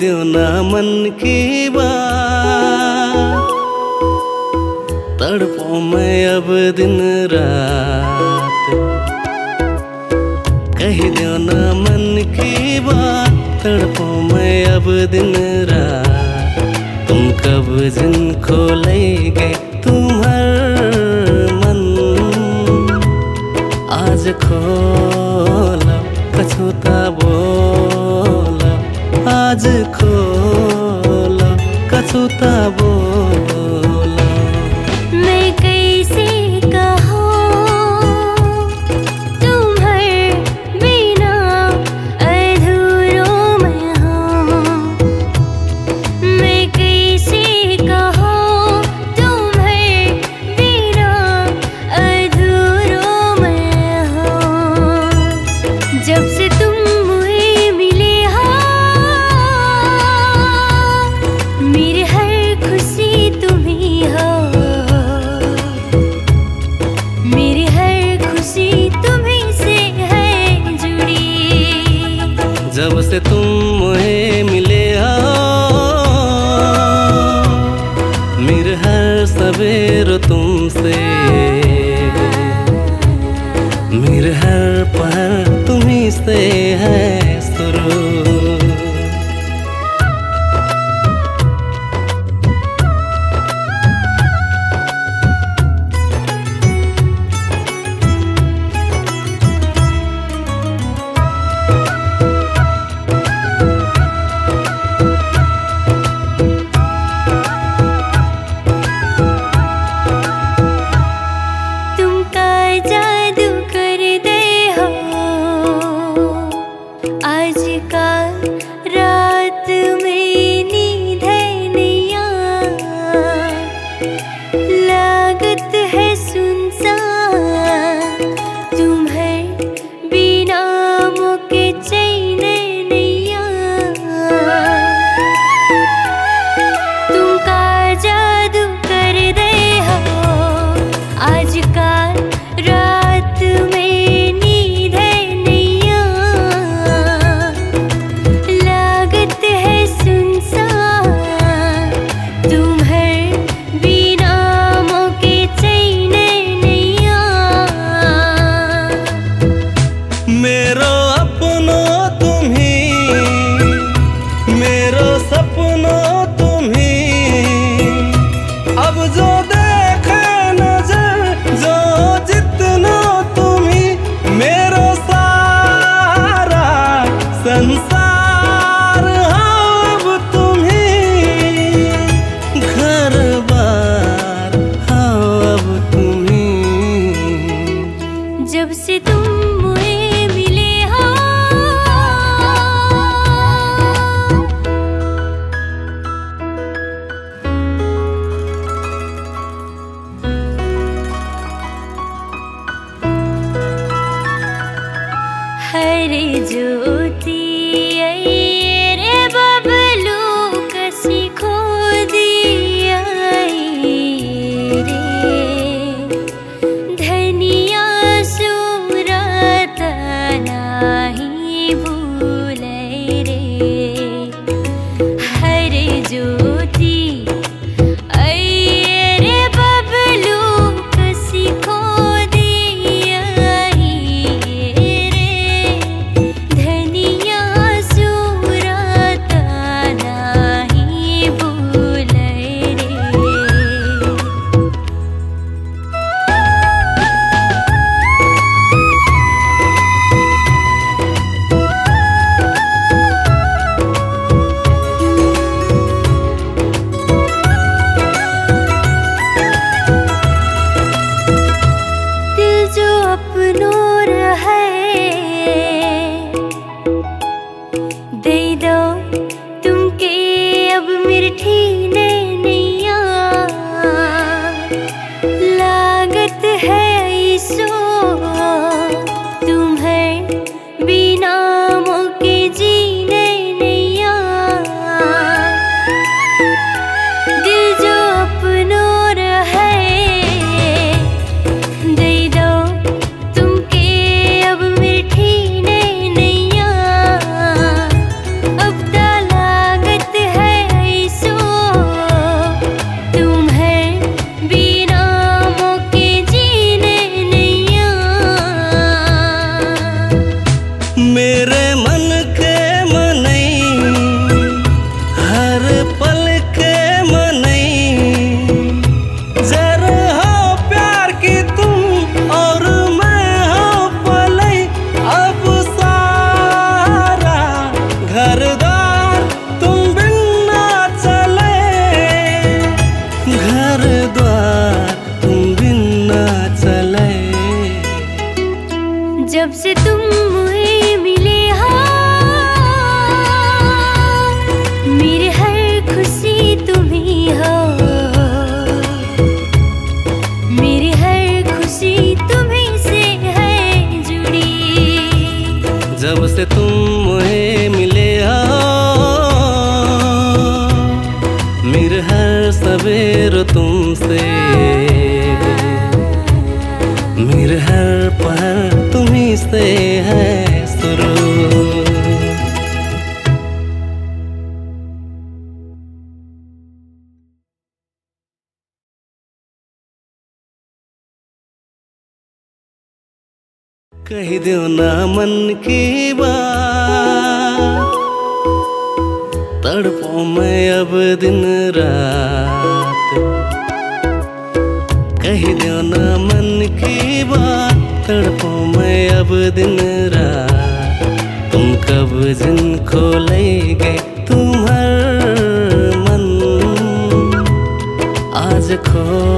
ना मन की बात। तड़पो मैं अब दिन रात। कह दो ना मन की बात। तड़पो मैं अब दिन रात। तुम कब जिन खो ले सवेर तुमसे danza हरि ज्योति। जो अपनोर है। सवेर तुमसे। मेरे हर पहर तुम्ही से है शुरू। कह दो ना मन की बात। तड़पो मैं अब दिन रात। दो ना मन की बात, तड़पो मैं अब दिन रात। तुम कब जिन खोलेगे तुम तुम्हार मन? आज खो